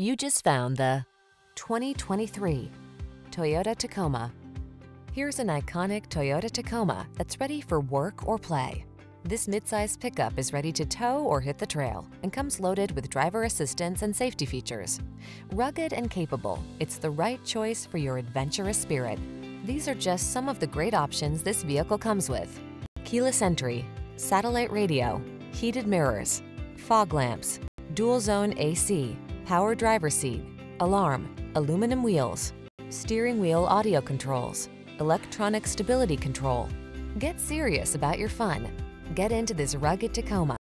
You just found the 2023 Toyota Tacoma. Here's an iconic Toyota Tacoma that's ready for work or play. This midsize pickup is ready to tow or hit the trail and comes loaded with driver assistance and safety features. Rugged and capable, it's the right choice for your adventurous spirit. These are just some of the great options this vehicle comes with. Keyless entry, satellite radio, heated mirrors, fog lamps, dual zone AC, power driver seat, alarm, aluminum wheels, steering wheel audio controls, electronic stability control. Get serious about your fun. Get into this rugged Tacoma.